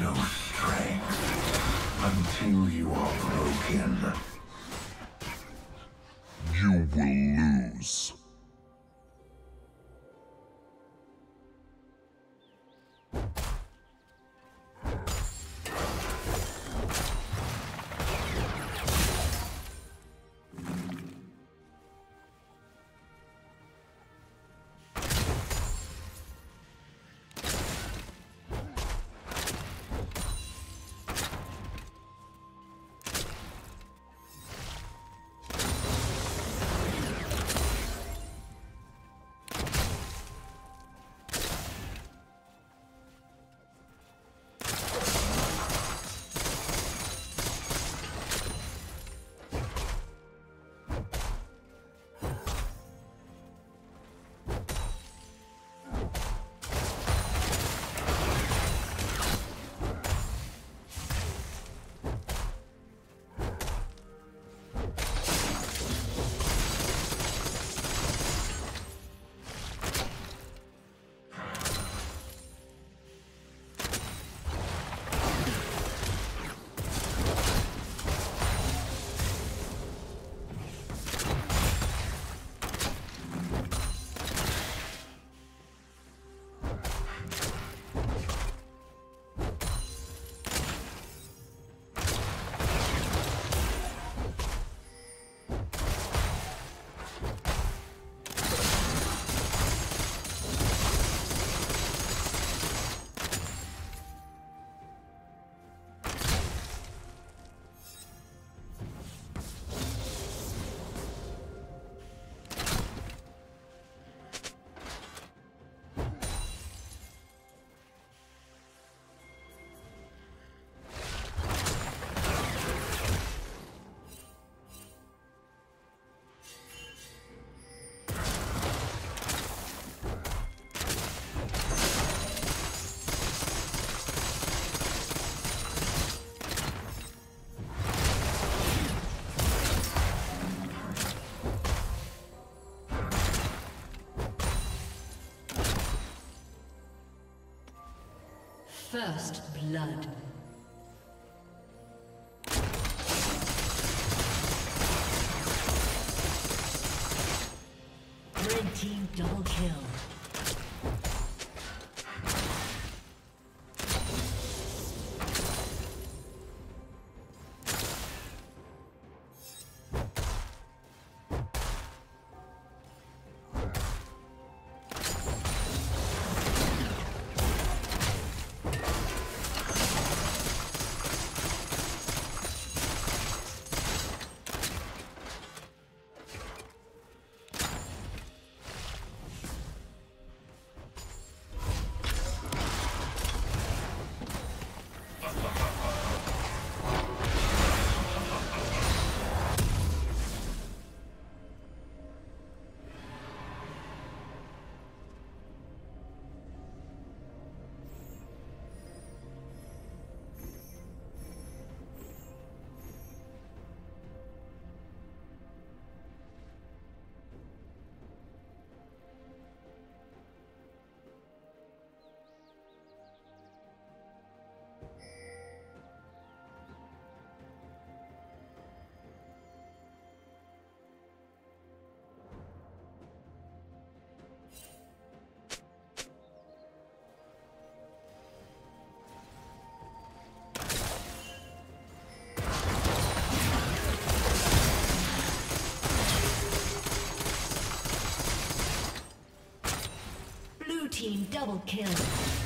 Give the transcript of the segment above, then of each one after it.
no strength until you are broken. You will lose. First blood. Double kill.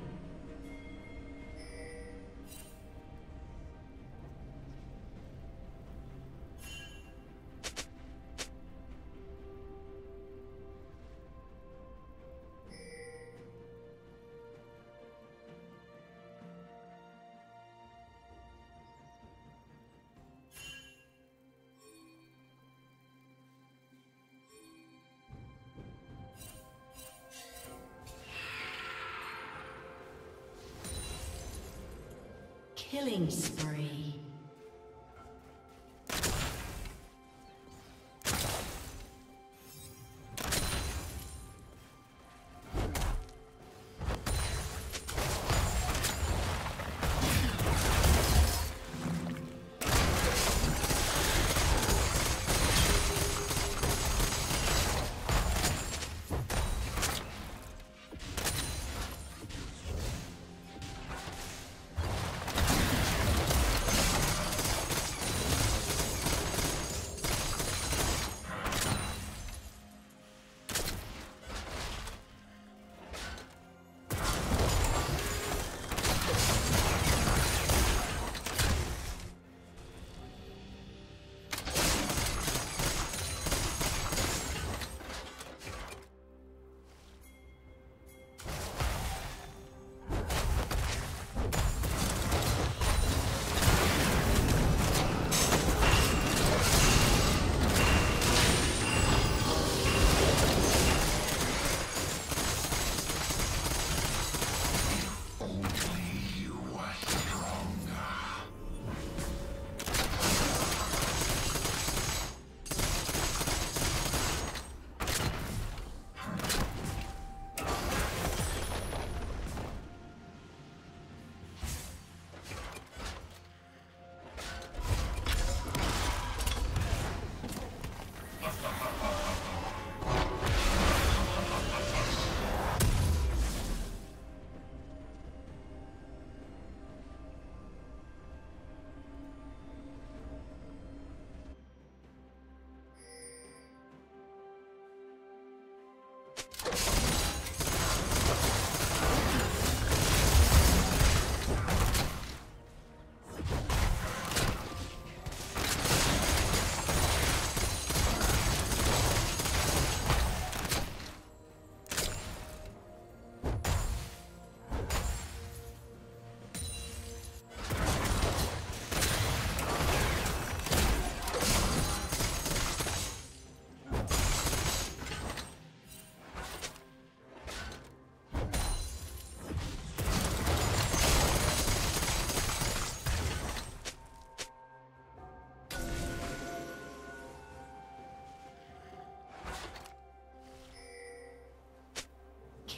Killing spree.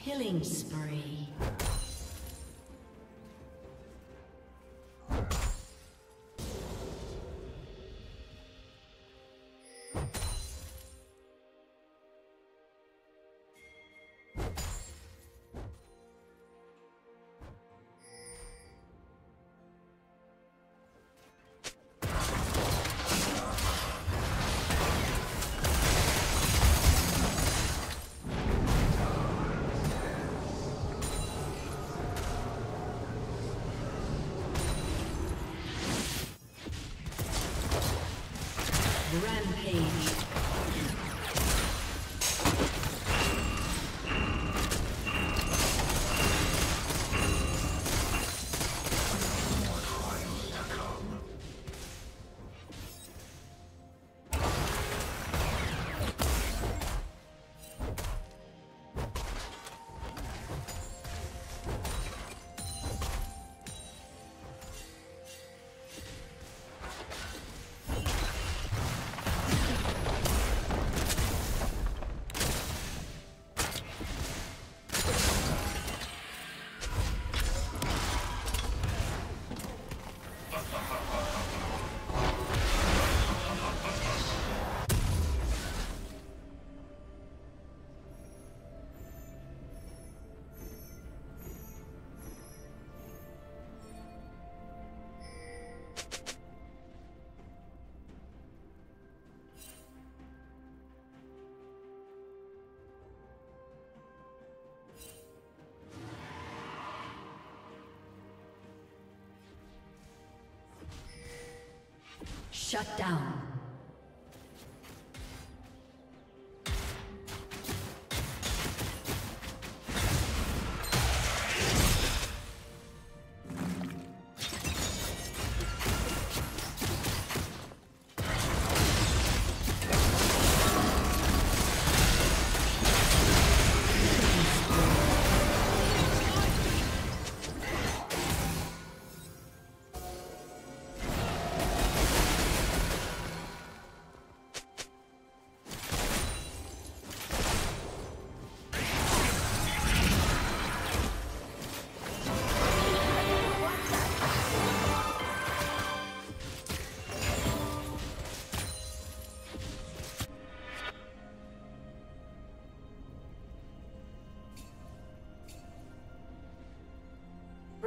Killing spree. Shut down.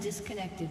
Disconnected.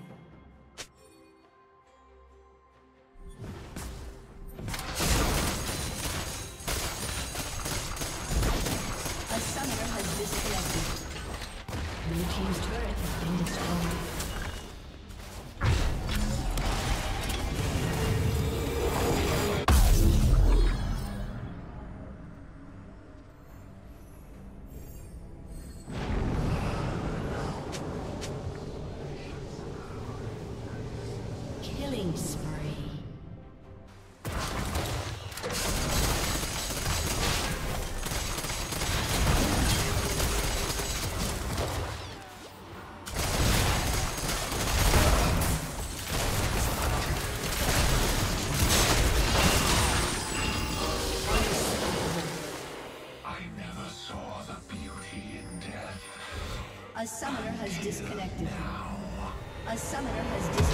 Has disconnected. A summoner has disconnected.